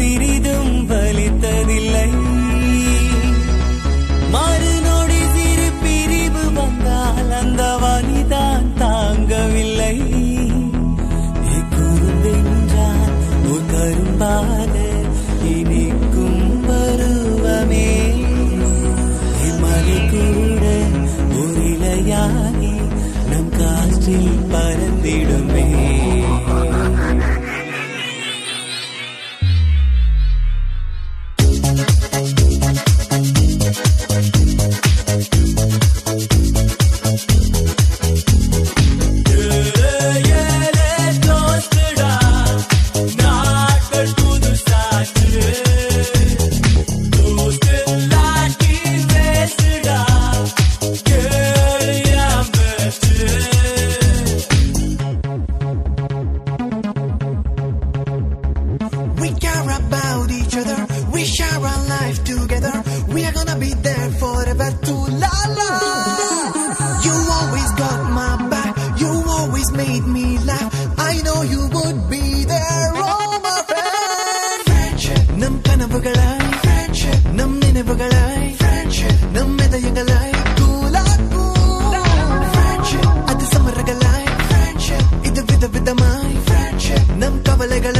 சிறிதும் வலித்ததில்லை. மறுநொடி சிறு பிரிவு வந்தால் அந்த வழிதான் தாங்கவில்லை. குறுந்தென்றால் ஒரு கரும்பாத இனிக்கும் பருவமே. மலை கூட ஒரு இலையாகி நம் காற்றில் ப made me laugh. I know you would be there, oh my friend. Friendship, நம் கனவுகளாய் Friendship, நம் நினைவுகளாய் Friendship, நம் இதயங்களாய் Friendship, அது சமரகளாய் Friendship, இது வித Friendship, நம் கவலைகளாய்